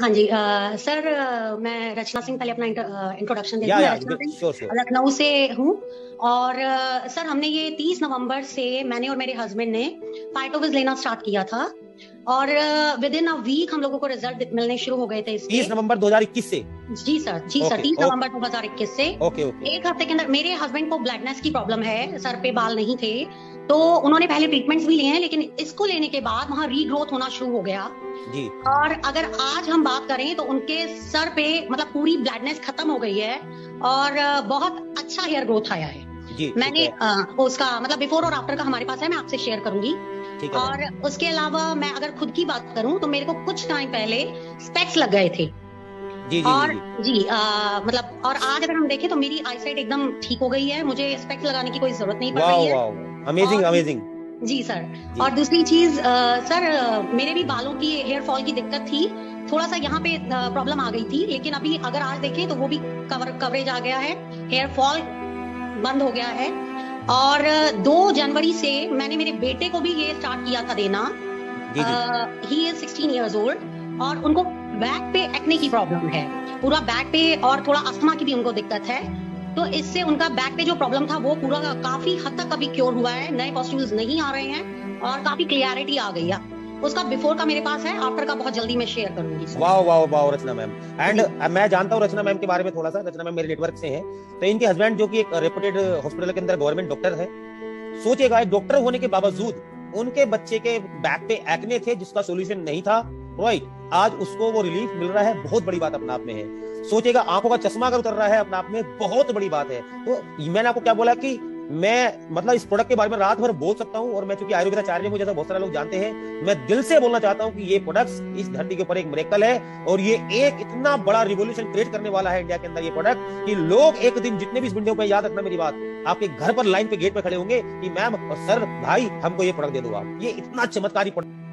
हाँ जी आ, सर आ, मैं रचना सिंह पहले अपना इंट्रोडक्शन देती हूँ रचना सिंह। लखनऊ से हूँ और आ, सर हमने ये 30 नवंबर से मैंने और मेरे हस्बैंड ने फाइटोविज लेना स्टार्ट किया था और विद इन अ वीक हम लोगों को रिज़ल्ट मिलने शुरू हो गए थे इसके। 30 नवंबर 2021 से? जी सर जी सर तीस 30 ओके। नवंबर 2021 से। ओके ओके एक हफ़्ते के अंदर मेरे हस्बैंड को ब्लैकनेस की प्रॉब्लम है सर पे बाल नहीं थे। तो उन्होंने पहले ट्रीटमेंट्स भी लिए हैं लेकिन इसको लेने के बाद वहाँ रीग्रोथ होना शुरू हो गया। जी। और अगर आज हम बात करें तो उनके सर पे मतलब पूरी ब्लैकनेस खत्म हो गई है और बहुत अच्छा हेयर ग्रोथ आया है। जी मैंने है। उसका मतलब बिफोर और आफ्टर का हमारे पास है मैं आपसे शेयर करूँगी। और उसके अलावा मैं अगर खुद की बात करूँ तो मेरे को कुछ टाइम पहले स्पेक्स लग गए थे। जी जी और जी। जी अ, मतलब और आज अगर हम देखें तो मेरी आईसाइट एकदम ठीक हो गई है मुझे स्पेक्स लगाने की कोई ज़रूरत नहीं पड़ रही है। अमेजिंग अमेजिंग जी सर जी। और दूसरी चीज़ सर मेरे भी बालों की हेयर फॉल की दिक्कत थी। थोड़ा सा यहाँ पे प्रॉब्लम आ गई थी लेकिन अभी अगर आज देखें तो वो भी कवर कवरेज आ गया है। हेयर फॉल बंद हो गया है। और दो जनवरी से मैंने मेरे बेटे को भी ये स्टार्ट किया था देना। He is sixteen years old और उनको बैक पे एक्ने की प्रॉब्लम है। पूरा बैक पे और थोड़ा अस्थमा की भी उनको दिक्कत है। तो इससे उनका बैक पे जो प्रॉब्लम था, वो पूरा काफ़ी हद तक अभी क्योर हुआ है। नए पॉस्ट्यूल्स नहीं आ रहे हैं और काफ़ी क्लियरिटी आ गई है। उसका बिफोर का मेरे पास है आफ्टर का बहुत जल्दी मैं शेयर करूँगी wow wow wow Rachna ma'am and मैं जानता हूँ रचना मैम के बारे में थोड़ा सा। रचना मैम मेरे नेटवर्क से हैं। तो इनके हस्बैंड जो कि एक रेपुटेड हॉस्पिटल के अंदर गवर्नमेंट डॉक्टर है, सोचेगा, एक डॉक्टर होने के बावजूद उनके बच्चे के बैक पे एक्ने थे, जिसका सोल्यूशन नहीं था। राइट आज उसको वो रिलीफ मिल रहा है, बहुत बड़ी बात अपने आप में है। सोचिएगा, आँखों का चश्मा अगर उतर रहा है अपने आप में, बहुत बड़ी बात है। तो मैंने आपको क्या बोला कि मैं मतलब इस प्रोडक्ट के बारे में रात भर बोल सकता हूँ और मैं चूँकि आयुर्वेदाचार्य हूँ जैसा बहुत सारे लोग जानते हैं, मैं दिल से बोलना चाहता हूँ कि ये प्रोडक्ट्स इस धरती के ऊपर एक मेरेकल है और ये एक इतना बड़ा रिवोल्यूशन क्रिएट करने वाला है इंडिया के अंदर ये प्रोडक्ट कि लोग एक दिन जितने भी इस वीडियो याद रखना मेरी बात, आपके घर पर लाइन पे गेट पे खड़े होंगे कि, मैम और सर, भाई, हमको ये प्रोडक्ट दे दो आप। ये इतना चमत्कारी प्रोडक्ट